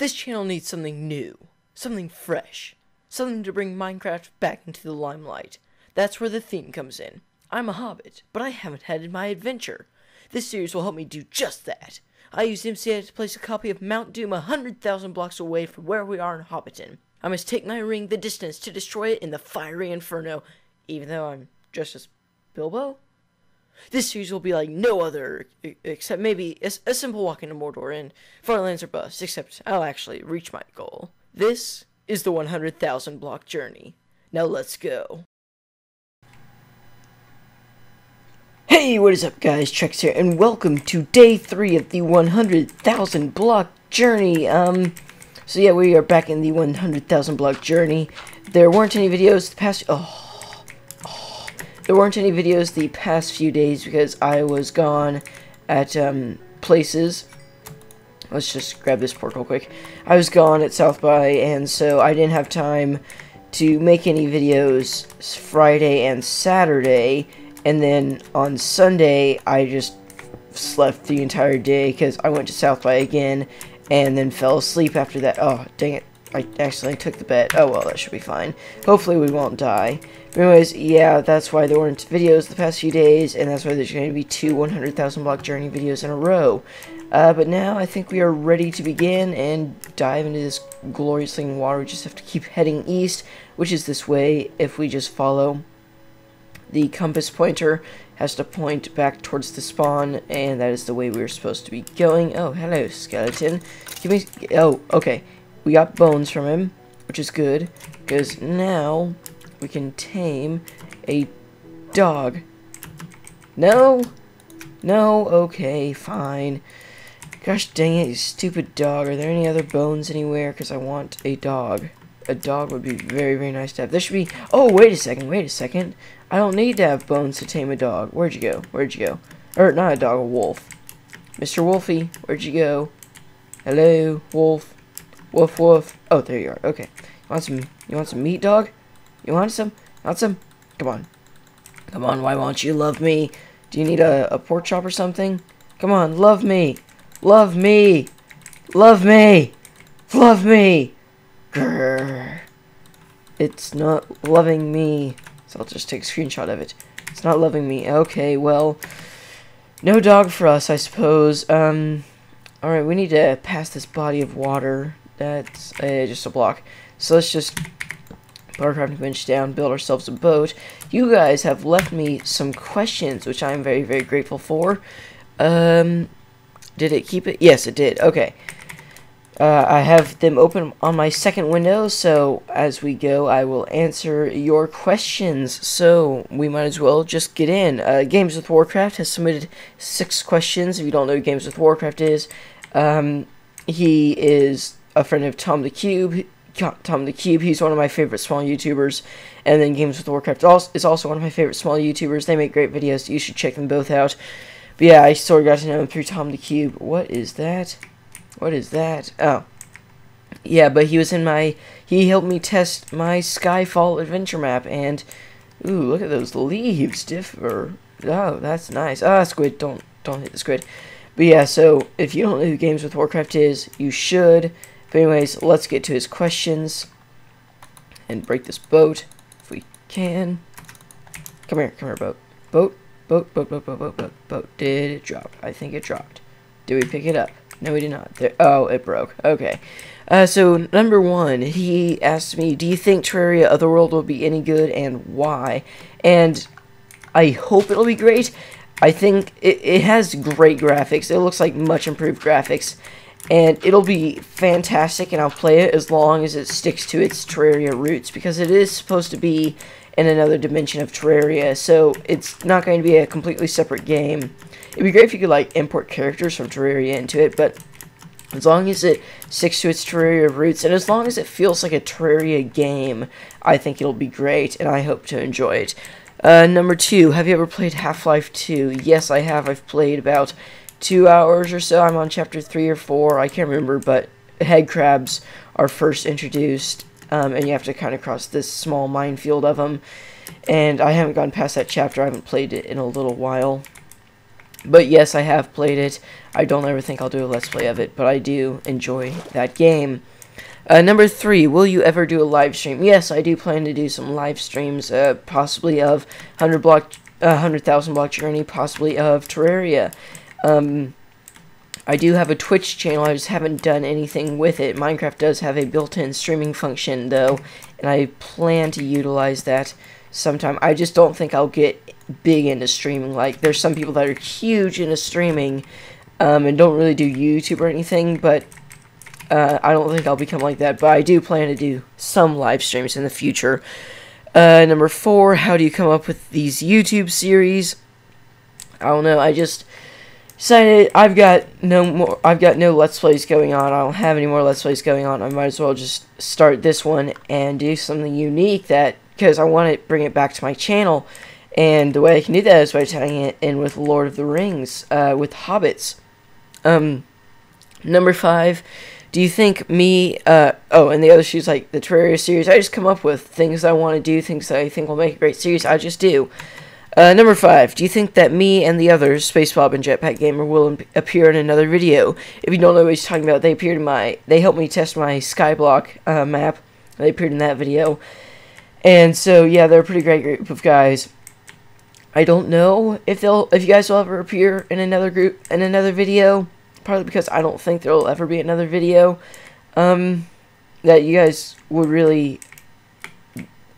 This channel needs something new, something fresh, something to bring Minecraft back into the limelight. That's where the theme comes in. I'm a hobbit, but I haven't had my adventure. This series will help me do just that. I used MCA to place a copy of Mount Doom a hundred thousand blocks away from where we are in Hobbiton. I must take my ring the distance to destroy it in the fiery inferno, even though I'm just as Bilbo? This series will be like no other, except maybe a, a simple walk into Mordor and Farlands or bust, except I'll actually reach my goal. This is the 100,000 block journey. Now let's go. Hey, what is up guys, Trex here, and welcome to day 3 of the 100,000 block journey. Um, so yeah, we are back in the 100,000 block journey. There weren't any videos the past, oh, there weren't any videos the past few days because I was gone at um, places. Let's just grab this pork real quick. I was gone at South by, and so I didn't have time to make any videos Friday and Saturday. And then on Sunday, I just slept the entire day because I went to South by again and then fell asleep after that. Oh, dang it. I accidentally took the bet. Oh well, that should be fine. Hopefully we won't die. But anyways, yeah, that's why there weren't videos the past few days, and that's why there's going to be two 100,000 block journey videos in a row. Uh, but now I think we are ready to begin and dive into this glorious thing water. We just have to keep heading east, which is this way if we just follow. The compass pointer has to point back towards the spawn, and that is the way we're supposed to be going. Oh, hello, skeleton. Give me... Oh, okay. We got bones from him, which is good, because now we can tame a dog. No? No? Okay, fine. Gosh dang it, you stupid dog. Are there any other bones anywhere? Because I want a dog. A dog would be very, very nice to have. This should be... Oh, wait a second, wait a second. I don't need to have bones to tame a dog. Where'd you go? Where'd you go? Or, not a dog, a wolf. Mr. Wolfie, where'd you go? Hello, wolf. Wolf, woof. Oh, there you are. Okay. You want some, you want some meat, dog? You want some? Want some? Come on. Come on, why won't you love me? Do you need a, a pork chop or something? Come on, love me. Love me. Love me. Love me. Grrr. It's not loving me. So I'll just take a screenshot of it. It's not loving me. Okay, well, no dog for us, I suppose. Um, alright, we need to pass this body of water. That's uh, just a block. So let's just put our crafting bench down, build ourselves a boat. You guys have left me some questions, which I'm very, very grateful for. Um, did it keep it? Yes, it did. Okay. Uh, I have them open on my second window, so as we go, I will answer your questions. So we might as well just get in. Uh, Games with Warcraft has submitted six questions. If you don't know who Games with Warcraft is, um, he is a friend of Tom the Cube. Tom the Cube. He's one of my favorite small YouTubers. And then Games with Warcraft is also one of my favorite small YouTubers. They make great videos. You should check them both out. But yeah, I sort of got to know him through Tom the Cube. What is that? What is that? Oh. Yeah, but he was in my... He helped me test my Skyfall adventure map. And, ooh, look at those leaves. Differ. Oh, that's nice. Ah, squid. Don't, don't hit the squid. But yeah, so if you don't know who Games with Warcraft is, you should. But anyways, let's get to his questions and break this boat if we can. Come here, come here, boat. Boat, boat, boat, boat, boat, boat, boat, boat. Did it drop? I think it dropped. Did we pick it up? No, we did not. There, oh, it broke. Okay. Uh, so, number one, he asked me, do you think Terraria Otherworld will be any good and why? And I hope it'll be great. I think it, it has great graphics. It looks like much improved graphics and it'll be fantastic and I'll play it as long as it sticks to its Terraria roots because it is supposed to be in another dimension of Terraria so it's not going to be a completely separate game. It'd be great if you could like import characters from Terraria into it but as long as it sticks to its Terraria roots and as long as it feels like a Terraria game I think it'll be great and I hope to enjoy it. Uh, number two, have you ever played Half-Life 2? Yes, I have. I've played about two hours or so. I'm on chapter three or four. I can't remember, but head crabs are first introduced, um, and you have to kind of cross this small minefield of them. And I haven't gone past that chapter. I haven't played it in a little while. But yes, I have played it. I don't ever think I'll do a Let's Play of it, but I do enjoy that game. Uh, number three, will you ever do a live stream? Yes, I do plan to do some live streams, uh, possibly of 100 block, uh, 100,000 block journey, possibly of Terraria. Um, I do have a Twitch channel, I just haven't done anything with it. Minecraft does have a built-in streaming function, though, and I plan to utilize that sometime. I just don't think I'll get big into streaming. Like, there's some people that are huge into streaming um, and don't really do YouTube or anything, but uh, I don't think I'll become like that. But I do plan to do some live streams in the future. Uh, number four, how do you come up with these YouTube series? I don't know. I just decided I've got no more. I've got no Let's Plays going on. I don't have any more Let's Plays going on. I might as well just start this one and do something unique that because I want to bring it back to my channel. And the way I can do that is by tying it in with Lord of the Rings, uh, with hobbits. Um, number five, do you think me, uh, oh, and the other shoes, like the Terraria series, I just come up with things I want to do, things that I think will make a great series, I just do. Uh, number five, do you think that me and the others, Space Bob and Jetpack Gamer, will appear in another video? If you don't know what he's talking about, they appeared in my, they helped me test my Skyblock uh, map. They appeared in that video. And so, yeah, they're a pretty great group of guys. I don't know if they'll, if you guys will ever appear in another group, in another video. Partly because I don't think there'll ever be another video, um, that you guys would really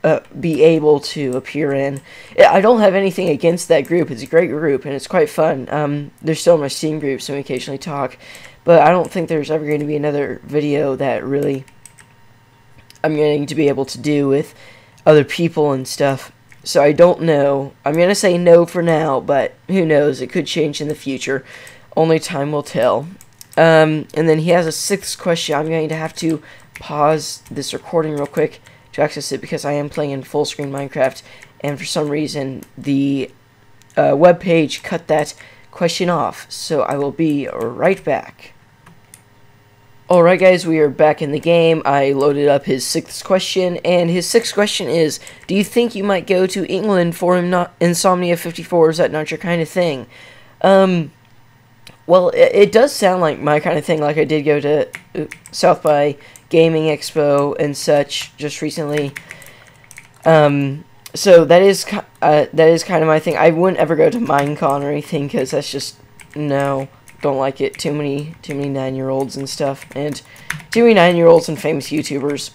uh, be able to appear in. I don't have anything against that group. It's a great group, and it's quite fun. Um, they're still my Steam group, so we occasionally talk. But I don't think there's ever going to be another video that really I'm going to be able to do with other people and stuff. So I don't know. I'm going to say no for now, but who knows? It could change in the future. Only time will tell. Um, and then he has a sixth question. I'm going to have to pause this recording real quick to access it because I am playing in full screen Minecraft, and for some reason the uh, web page cut that question off. So I will be right back. Alright guys, we are back in the game. I loaded up his sixth question, and his sixth question is, Do you think you might go to England for Insomnia 54? Is that not your kind of thing? Um, well, it, it does sound like my kind of thing, like I did go to uh, South by Gaming Expo and such just recently. Um, so that is uh, that is kind of my thing. I wouldn't ever go to Minecon or anything because that's just no, don't like it. Too many too many nine year olds and stuff, and too many nine year olds and famous YouTubers.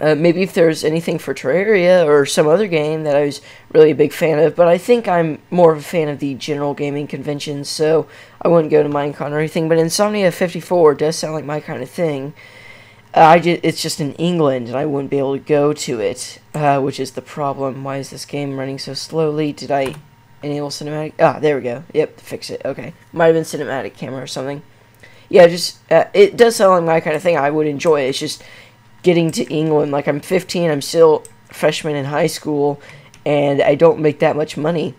Uh, maybe if there's anything for Terraria or some other game that I was really a big fan of, but I think I'm more of a fan of the general gaming conventions, so I wouldn't go to Minecon or anything. But Insomnia 54 does sound like my kind of thing. I just, it's just in England, and I wouldn't be able to go to it, uh, which is the problem. Why is this game running so slowly? Did I enable cinematic? Ah, there we go. Yep, fix it. Okay. Might have been cinematic camera or something. Yeah, just, uh, it does sound like my kind of thing. I would enjoy it. It's just getting to England. Like, I'm 15, I'm still a freshman in high school, and I don't make that much money.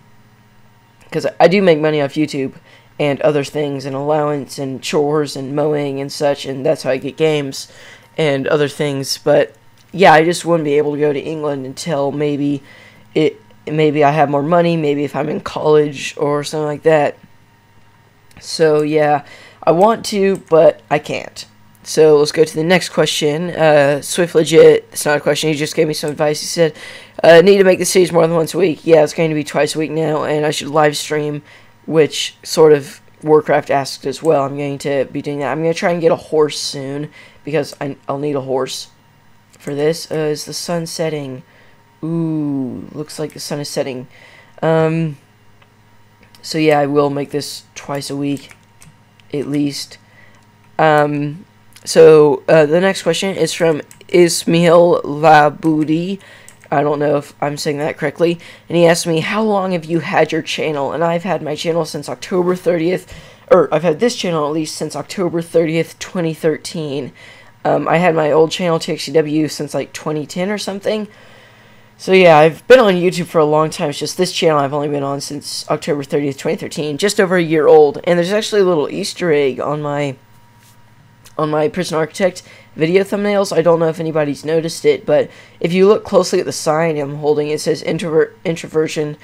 Because I do make money off YouTube and other things, and allowance, and chores, and mowing, and such, and that's how I get games and other things. But yeah, I just wouldn't be able to go to England until maybe it maybe I have more money, maybe if I'm in college or something like that. So yeah, I want to, but I can't. So let's go to the next question. Uh, Swift legit. It's not a question. He just gave me some advice. He said, uh, "Need to make the series more than once a week." Yeah, it's going to be twice a week now, and I should live stream, which sort of Warcraft asked as well. I'm going to be doing that. I'm going to try and get a horse soon because I, will need a horse for this. Uh, is the sun setting? Ooh, looks like the sun is setting. Um, so yeah, I will make this twice a week, at least. Um, so uh, the next question is from Ismail Labudi. I don't know if I'm saying that correctly. And he asked me, how long have you had your channel? And I've had my channel since October 30th, or I've had this channel at least since October 30th, 2013. Um, I had my old channel, TXCW, since like 2010 or something. So yeah, I've been on YouTube for a long time. It's just this channel I've only been on since October 30th, 2013, just over a year old. And there's actually a little Easter egg on my on my Prison Architect video thumbnails. I don't know if anybody's noticed it, but if you look closely at the sign I'm holding, it says introversion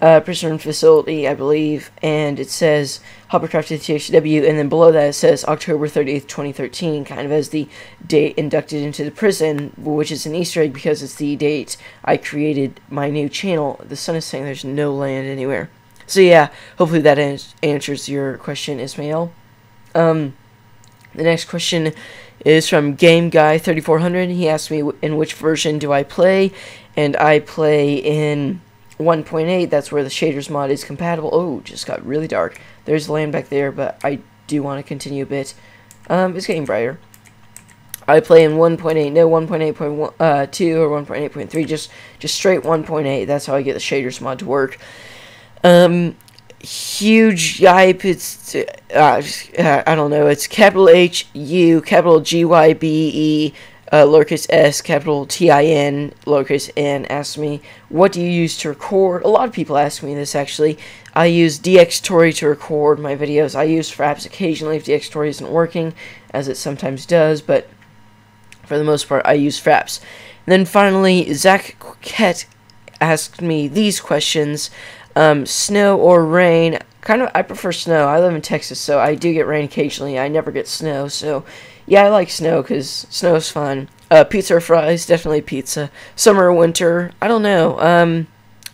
uh, prison facility, I believe, and it says Hobbitcraft to THW, and then below that it says October 30th, 2013, kind of as the date inducted into the prison, which is an Easter egg because it's the date I created my new channel. The sun is saying there's no land anywhere. So yeah, hopefully that ans answers your question, Ismail. Um, the next question is from Game Guy 3400. He asked me in which version do I play, and I play in 1.8. That's where the shaders mod is compatible. Oh, just got really dark. There's land back there, but I do want to continue a bit. Um, it's getting brighter. I play in 1.8, no 1.8.2 uh, or 1.8.3, just just straight 1.8. That's how I get the shaders mod to work. Um, huge hype. It's uh, I don't know. It's capital H U capital G Y B E uh, lowercase s capital T I N lowercase n. Ask me what do you use to record. A lot of people ask me this actually. I use Dxtory to record my videos. I use Fraps occasionally if Dxtory isn't working, as it sometimes does, but for the most part I use Fraps. And then finally, Zach Ket asked me these questions. Um, snow or rain. Kind of, I prefer snow. I live in Texas, so I do get rain occasionally. I never get snow, so yeah, I like snow because snow is fun. Uh, pizza or fries? Definitely pizza. Summer or winter? I don't know. Um,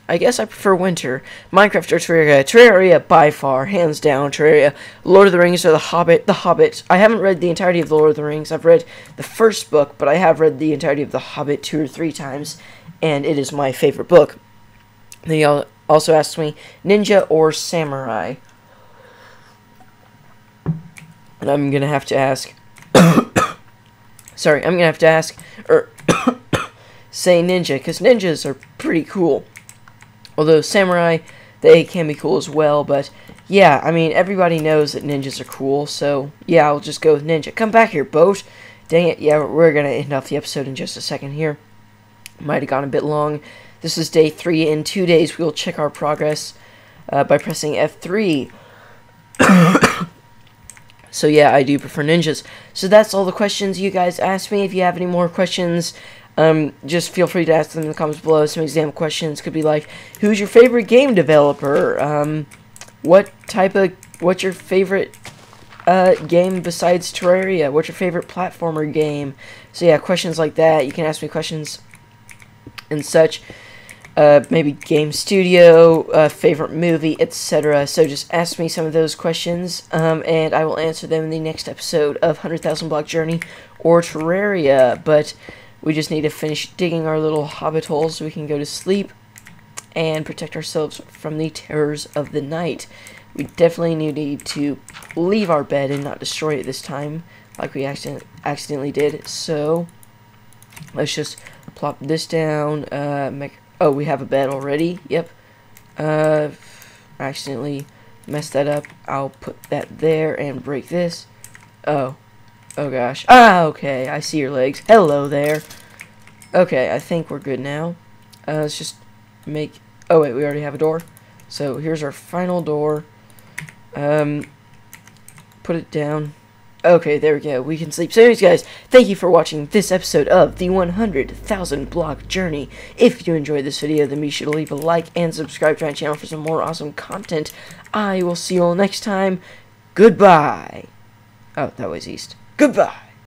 I guess I prefer winter. Minecraft or Terraria? Terraria by far, hands down. Terraria. Lord of the Rings or The Hobbit? The Hobbit. I haven't read the entirety of Lord of the Rings. I've read the first book, but I have read the entirety of The Hobbit two or three times, and it is my favorite book. They also asked me ninja or samurai. And I'm gonna have to ask. sorry, I'm gonna have to ask or er, say ninja because ninjas are pretty cool. Although samurai, they can be cool as well. But yeah, I mean everybody knows that ninjas are cool. So yeah, I'll just go with ninja. Come back here, boat. Dang it! Yeah, we're gonna end off the episode in just a second here. Might have gone a bit long. This is day three. In two days, we will check our progress uh, by pressing F3. so yeah, I do prefer ninjas. So that's all the questions you guys asked me. If you have any more questions, um, just feel free to ask them in the comments below. Some example questions could be like, who's your favorite game developer? Um, what type of, what's your favorite uh, game besides Terraria? What's your favorite platformer game? So yeah, questions like that. You can ask me questions and such uh, maybe game studio, uh, favorite movie, etc. So just ask me some of those questions, um, and I will answer them in the next episode of 100,000 Block Journey or Terraria. But we just need to finish digging our little hobbit holes so we can go to sleep and protect ourselves from the terrors of the night. We definitely need to leave our bed and not destroy it this time, like we accident accidentally did. So let's just plop this down, uh, make Oh, we have a bed already. Yep. Uh, I accidentally messed that up. I'll put that there and break this. Oh. Oh gosh. Ah, okay. I see your legs. Hello there. Okay, I think we're good now. Uh, let's just make... Oh, wait, we already have a door. So, here's our final door. Um, put it down. Okay, there we go. We can sleep. So anyways, guys, thank you for watching this episode of the 100,000 block journey. If you enjoyed this video, then be sure to leave a like and subscribe to my channel for some more awesome content. I will see you all next time. Goodbye. Oh, that was east. Goodbye.